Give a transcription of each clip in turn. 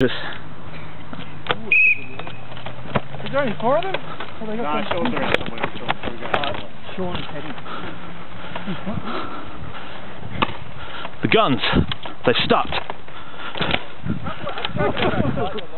Just Is there any four of them? Or oh, they got Nah, some- Sean's there somewhere. I'm. So we got. Sean is heading. the guns. They stopped.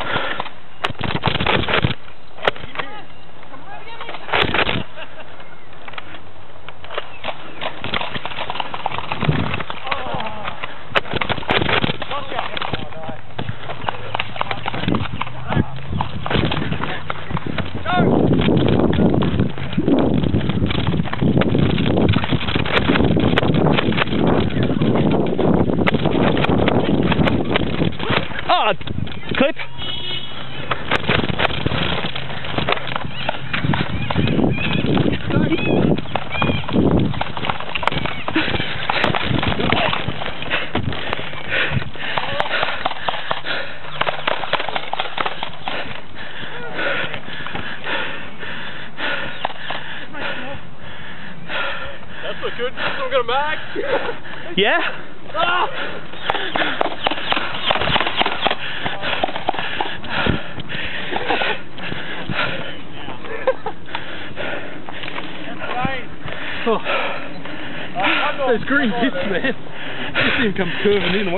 clip. That's not good. Still got a mag. Yeah. Ah. Oh. Those green bits, man. Just see him come curving in.